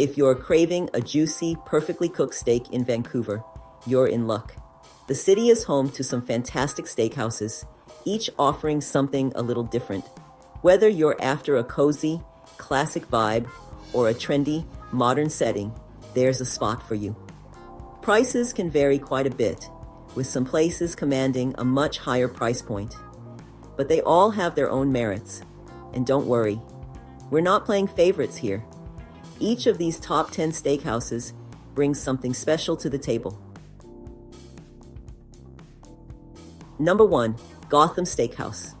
If you're craving a juicy, perfectly cooked steak in Vancouver, you're in luck. The city is home to some fantastic steakhouses, each offering something a little different. Whether you're after a cozy, classic vibe or a trendy, modern setting, there's a spot for you. Prices can vary quite a bit, with some places commanding a much higher price point. But they all have their own merits. And don't worry, we're not playing favorites here. Each of these top 10 steakhouses brings something special to the table. Number 1. Gotham Steakhouse.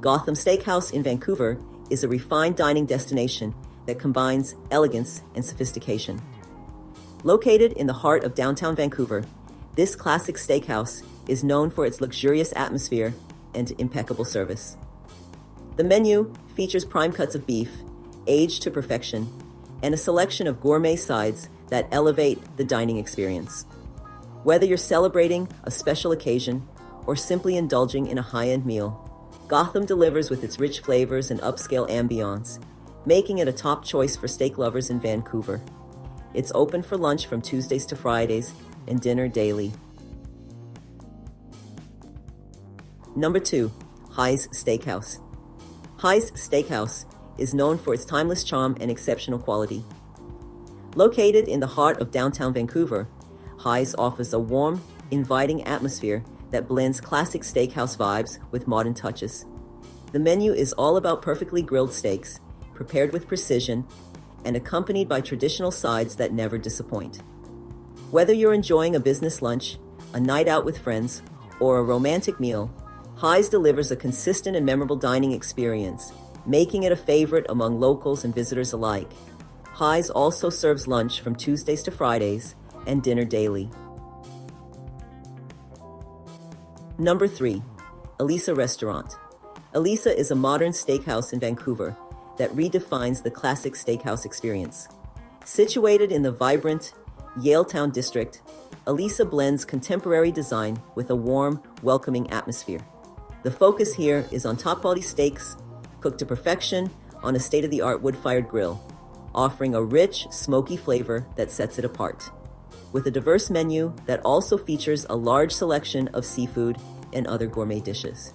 Gotham Steakhouse in Vancouver is a refined dining destination that combines elegance and sophistication. Located in the heart of downtown Vancouver, this classic steakhouse is known for its luxurious atmosphere and impeccable service. The menu features prime cuts of beef, aged to perfection, and a selection of gourmet sides that elevate the dining experience. Whether you're celebrating a special occasion or simply indulging in a high end meal, Gotham delivers with its rich flavors and upscale ambiance, making it a top choice for steak lovers in Vancouver. It's open for lunch from Tuesdays to Fridays and dinner daily. Number 2. Hy's Steakhouse. Hy's Steakhouse is known for its timeless charm and exceptional quality. Located in the heart of downtown Vancouver, Hy's offers a warm, inviting atmosphere that blends classic steakhouse vibes with modern touches. The menu is all about perfectly grilled steaks, prepared with precision, and accompanied by traditional sides that never disappoint. Whether you're enjoying a business lunch, a night out with friends, or a romantic meal, Hy's delivers a consistent and memorable dining experience making it a favorite among locals and visitors alike. Hy's also serves lunch from Tuesdays to Fridays and dinner daily. Number 3. Elisa Restaurant. Elisa is a modern steakhouse in Vancouver that redefines the classic steakhouse experience. Situated in the vibrant Yaletown district, Elisa blends contemporary design with a warm, welcoming atmosphere. The focus here is on top quality steaks cooked to perfection on a state of the art wood fired grill, offering a rich, smoky flavor that sets it apart. With a diverse menu that also features a large selection of seafood and other gourmet dishes.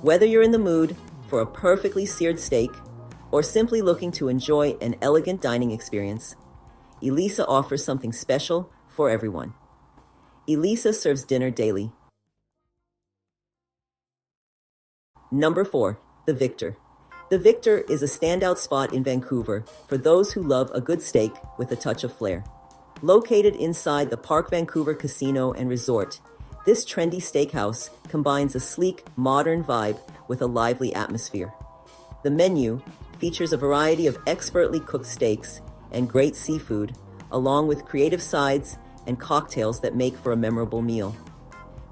Whether you're in the mood for a perfectly seared steak or simply looking to enjoy an elegant dining experience, Elisa offers something special for everyone. Elisa serves dinner daily. Number 4. The Victor. The Victor is a standout spot in Vancouver for those who love a good steak with a touch of flair. Located inside the Parq Vancouver Casino and Resort, this trendy steakhouse combines a sleek, modern vibe with a lively atmosphere. The menu features a variety of expertly cooked steaks and great seafood, along with creative sides and cocktails that make for a memorable meal.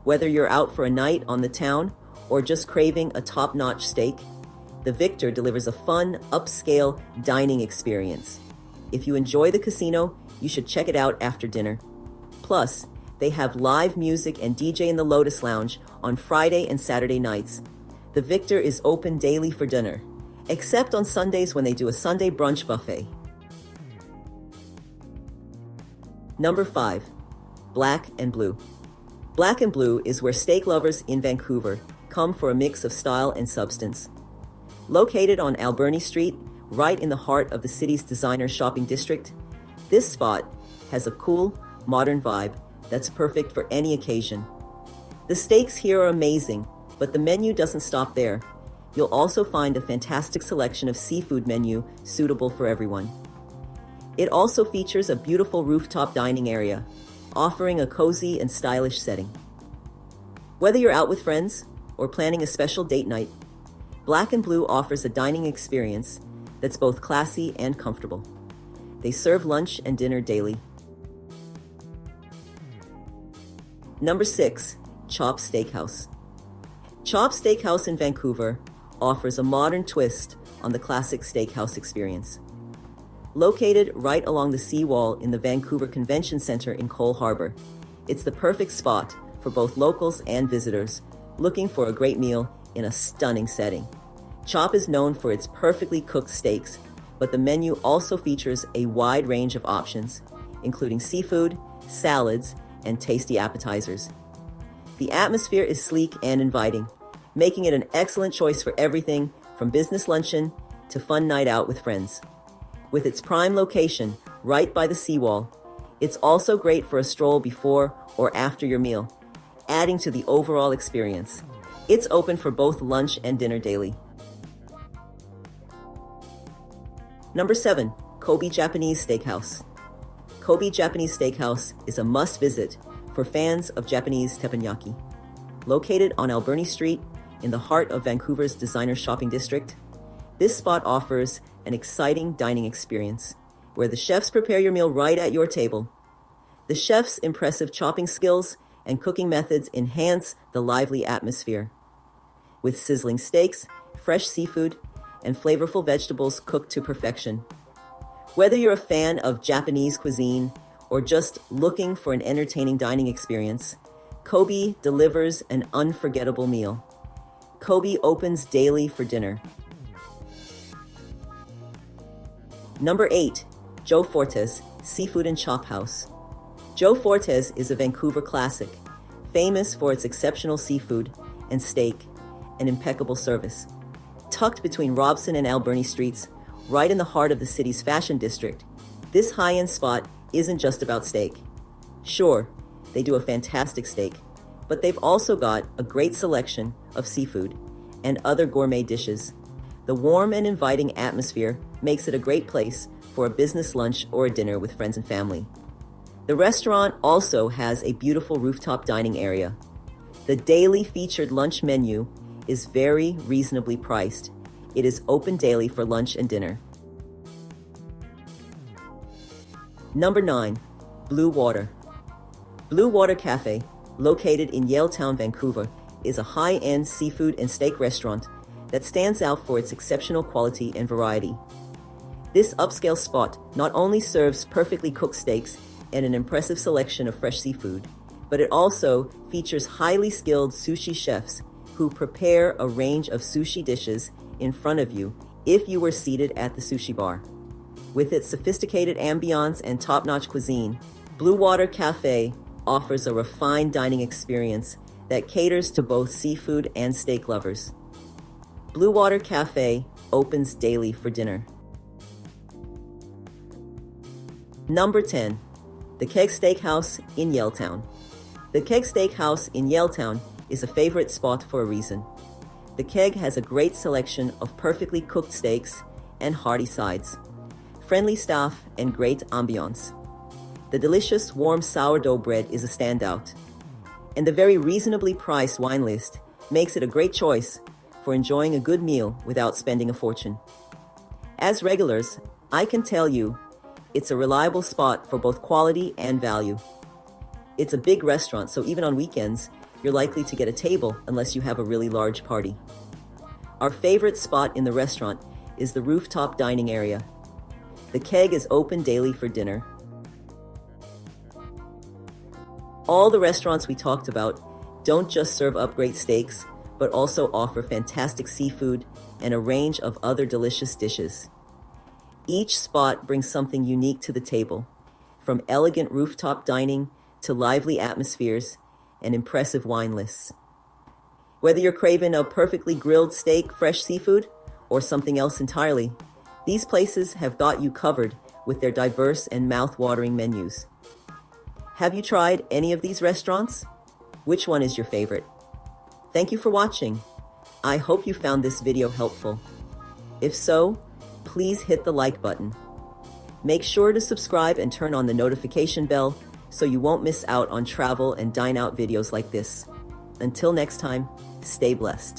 Whether you're out for a night on the town or just craving a top notch steak, the Victor delivers a fun, upscale dining experience. If you enjoy the casino, you should check it out after dinner. Plus, they have live music and DJ in the Lotus Lounge on Friday and Saturday nights. The Victor is open daily for dinner, except on Sundays when they do a Sunday brunch buffet. Number 5. Black and Blue. Black and Blue is where steak lovers in Vancouver come for a mix of style and substance. Located on Alberni Street, right in the heart of the city's designer shopping district, this spot has a cool, modern vibe that's perfect for any occasion. The steaks here are amazing, but the menu doesn't stop there. You'll also find a fantastic selection of seafood menu suitable for everyone. It also features a beautiful rooftop dining area, offering a cozy and stylish setting. Whether you're out with friends or planning a special date night, Black and Blue offers a dining experience that's both classy and comfortable. They serve lunch and dinner daily. Number 6. Chop Steakhouse. Chop Steakhouse in Vancouver offers a modern twist on the classic steakhouse experience. Located right along the seawall in the Vancouver Convention Center in Coal Harbour, it's the perfect spot for both locals and visitors looking for a great meal in a stunning setting. Chop is known for its perfectly cooked steaks, but the menu also features a wide range of options, including seafood, salads, and tasty appetizers. The atmosphere is sleek and inviting, making it an excellent choice for everything from business luncheon to fun night out with friends. With its prime location right by the seawall, it's also great for a stroll before or after your meal, adding to the overall experience. It's open for both lunch and dinner daily. Number 7. Kobe Japanese Steakhouse. Kobe Japanese Steakhouse is a must visit for fans of Japanese teppanyaki. Located on Alberni Street in the heart of Vancouver's designer shopping district, this spot offers an exciting dining experience where the chefs prepare your meal right at your table. The chef's impressive chopping skills and cooking methods enhance the lively atmosphere. With sizzling steaks, fresh seafood, and flavorful vegetables cooked to perfection. Whether you're a fan of Japanese cuisine or just looking for an entertaining dining experience, Kobe delivers an unforgettable meal. Kobe opens daily for dinner. Number 8. Joe Fortes Seafood and Chop House. Joe Fortes is a Vancouver classic, famous for its exceptional seafood and steak and impeccable service. Tucked between Robson and Alberni Streets, right in the heart of the city's fashion district, this high end spot isn't just about steak. Sure, they do a fantastic steak, but they've also got a great selection of seafood and other gourmet dishes. The warm and inviting atmosphere makes it a great place for a business lunch or a dinner with friends and family. The restaurant also has a beautiful rooftop dining area. The daily featured lunch menu is very reasonably priced. It is open daily for lunch and dinner. Number 9. Blue Water. Blue Water Cafe, located in Yaletown, Vancouver, is a high end seafood and steak restaurant that stands out for its exceptional quality and variety. This upscale spot not only serves perfectly cooked steaks and an impressive selection of fresh seafood, but it also features highly skilled sushi chefs who prepare a range of sushi dishes in front of you if you were seated at the sushi bar. With its sophisticated ambiance and top notch cuisine, Blue Water Cafe offers a refined dining experience that caters to both seafood and steak lovers. Blue Water Cafe opens daily for dinner. Number 10. The Keg Steakhouse in Yaletown. The Keg Steakhouse in Yaletown is a favorite spot for a reason. The Keg has a great selection of perfectly cooked steaks and hearty sides friendly staff, and great ambiance. The delicious warm sourdough bread is a standout, and the very reasonably priced wine list makes it a great choice for enjoying a good meal without spending a fortune. As regulars, I can tell you it's a reliable spot for both quality and value. It's a big restaurant, so even on weekends, you're likely to get a table unless you have a really large party. Our favorite spot in the restaurant is the rooftop dining area. The keg is open daily for dinner. All the restaurants we talked about don't just serve up great steaks, but also offer fantastic seafood and a range of other delicious dishes. Each spot brings something unique to the table, from elegant rooftop dining to lively atmospheres and impressive wine lists. Whether you're craving a perfectly grilled steak, fresh seafood, or something else entirely, these places have got you covered with their diverse and mouth-watering menus. Have you tried any of these restaurants? Which one is your favorite? Thank you for watching. I hope you found this video helpful. If so, please hit the like button. Make sure to subscribe and turn on the notification bell so you won't miss out on travel and dine out videos like this. Until next time, stay blessed.